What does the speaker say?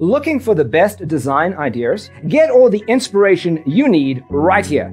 Looking for the best design ideas? Get all the inspiration you need right here.